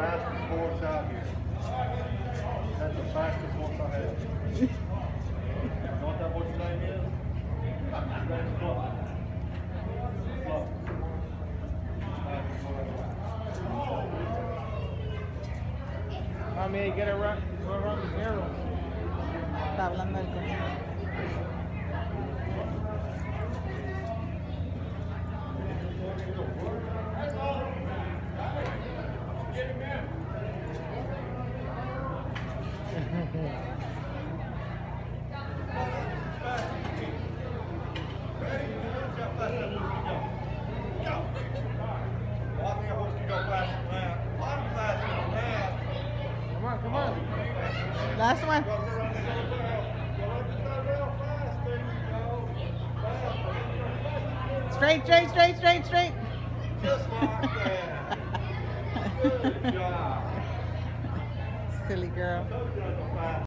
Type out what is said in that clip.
fastest horse out here. That's the fastest horse I have. you know what that horse's name is? His name's Fluff. Fluff. I mean, get it right, run the arrow. Está hablando del go. Fast. Straight, straight, straight, straight, straight. Just like that. Good job. Silly girl.